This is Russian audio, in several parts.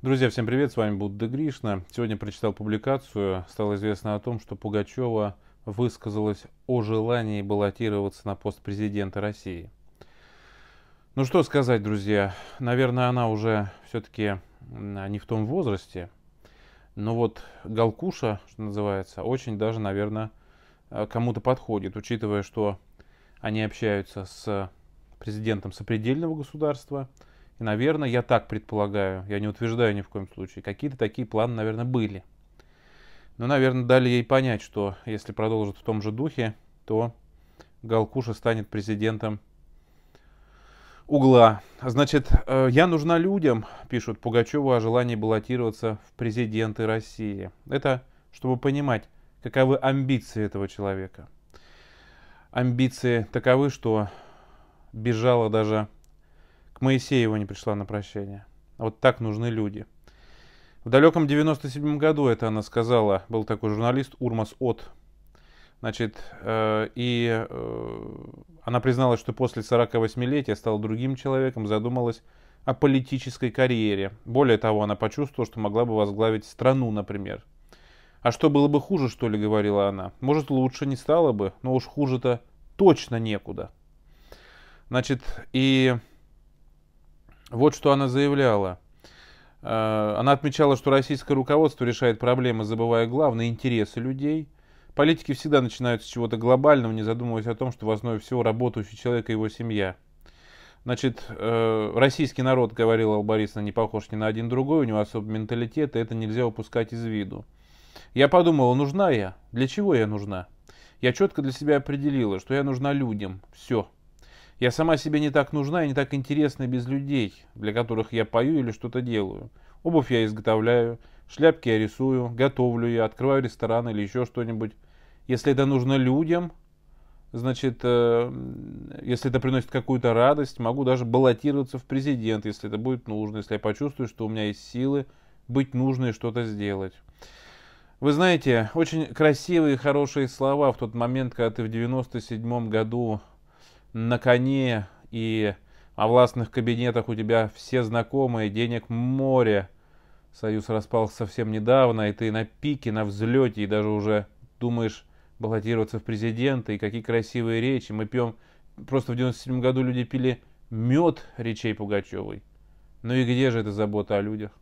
Друзья, всем привет, с вами Будда Гришна. Сегодня прочитал публикацию, стало известно о том, что Пугачева высказалась о желании баллотироваться на пост президента России. Ну что сказать, друзья, наверное, она уже все-таки не в том возрасте, но вот Галкуша, что называется, очень даже, наверное, кому-то подходит, учитывая, что они общаются с президентом сопредельного государства – и, наверное, я так предполагаю, я не утверждаю ни в коем случае, какие-то такие планы, наверное, были. Но, наверное, дали ей понять, что если продолжит в том же духе, то Галкуша станет президентом угла. Значит, э, я нужна людям, пишут Пугачеву о желании баллотироваться в президенты России. Это чтобы понимать, каковы амбиции этого человека. Амбиции таковы, что бежала даже к Моисееву не пришла на прощание. Вот так нужны люди. В далеком 97 году это она сказала, был такой журналист Урмас От. Значит, э, и э, она призналась, что после 48-летия стала другим человеком, задумалась о политической карьере. Более того, она почувствовала, что могла бы возглавить страну, например. А что было бы хуже, что ли, говорила она? Может, лучше не стало бы, но уж хуже-то точно некуда. Значит, и вот что она заявляла. Э, она отмечала, что российское руководство решает проблемы, забывая главные интересы людей. Политики всегда начинают с чего-то глобального, не задумываясь о том, что в основе всего работающий человек и его семья. Значит, э, российский народ, говорил Алла не похож ни на один другой, у него особый менталитет, и это нельзя упускать из виду. Я подумала, нужна я? Для чего я нужна? Я четко для себя определила, что я нужна людям. Все. Я сама себе не так нужна и не так интересна без людей, для которых я пою или что-то делаю. Обувь я изготовляю, шляпки я рисую, готовлю я, открываю ресторан или еще что-нибудь. Если это нужно людям, значит, э, если это приносит какую-то радость, могу даже баллотироваться в президент, если это будет нужно, если я почувствую, что у меня есть силы быть нужно и что-то сделать. Вы знаете, очень красивые и хорошие слова в тот момент, когда ты в 97 году на коне и о властных кабинетах у тебя все знакомые, денег море. Союз распался совсем недавно, и ты на пике, на взлете, и даже уже думаешь баллотироваться в президенты, и какие красивые речи. Мы пьем, просто в 97 году люди пили мед речей Пугачевой. Ну и где же эта забота о людях?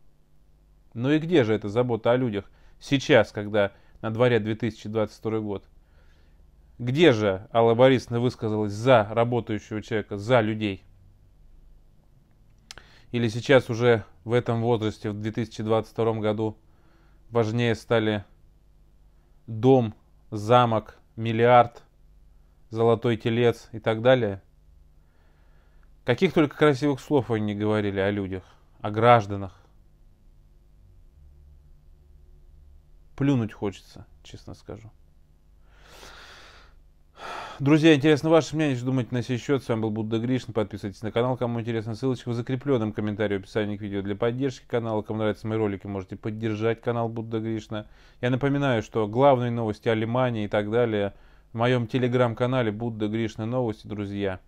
Ну и где же эта забота о людях сейчас, когда на дворе 2022 год? Где же Алла Борисовна высказалась за работающего человека, за людей? Или сейчас уже в этом возрасте, в 2022 году, важнее стали дом, замок, миллиард, золотой телец и так далее? Каких только красивых слов они не говорили о людях, о гражданах. Плюнуть хочется, честно скажу. Друзья, интересно ваше мнение, что думаете на сей счет. С вами был Будда Гришин. Подписывайтесь на канал, кому интересно. Ссылочка в закрепленном комментарии в описании к видео для поддержки канала. Кому нравятся мои ролики, можете поддержать канал Будда Гришна. Я напоминаю, что главные новости о Лимане и так далее в моем телеграм-канале Будда Гришна Новости, друзья.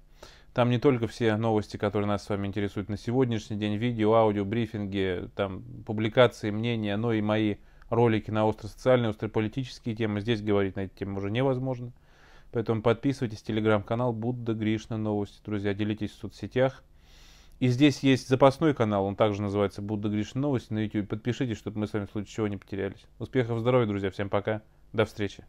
Там не только все новости, которые нас с вами интересуют на сегодняшний день, видео, аудио, брифинги, там публикации, мнения, но и мои ролики на остро-социальные, остро-политические темы. Здесь говорить на эти темы уже невозможно. Поэтому подписывайтесь, телеграм-канал Будда Гришна Новости. Друзья, делитесь в соцсетях. И здесь есть запасной канал, он также называется Будда Гришна Новости на YouTube. Подпишитесь, чтобы мы с вами в случае чего не потерялись. Успехов, здоровья, друзья. Всем пока. До встречи.